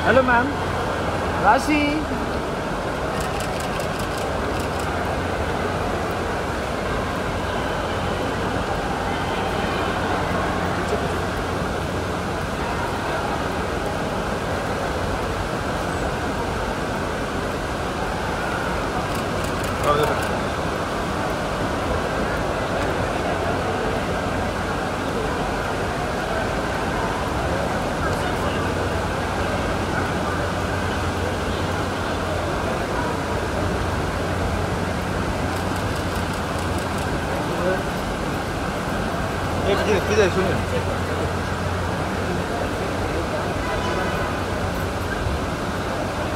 Halo, Mam. Makasih. Oh,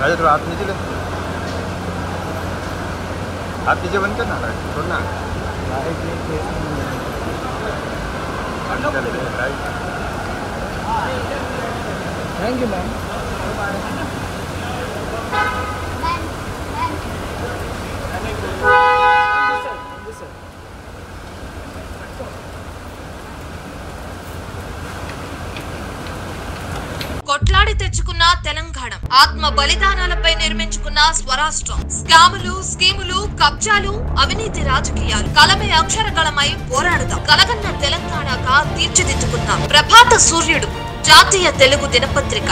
अरे तो हाथ नीचे ले हाथ नीचे बंद करना राइट छोड़ना थैंक यू मैम కొట్లాడి తెచ్చుకున్న తెలంగాణ. ఆత్మ బలిదానాలపై నిర్మించుకున్న స్వరాష్ట్రం. స్కాములు స్కీములు కబ్జాలు అవినీతి రాజకీయాలు. కలమే అక్షరగళమై పోరాడుదాం. కలగన్న తెలంగాణగా తీర్చిదిద్దుకుందాం. ప్రభాత సూర్యుడు జాతీయ తెలుగు దినపత్రిక.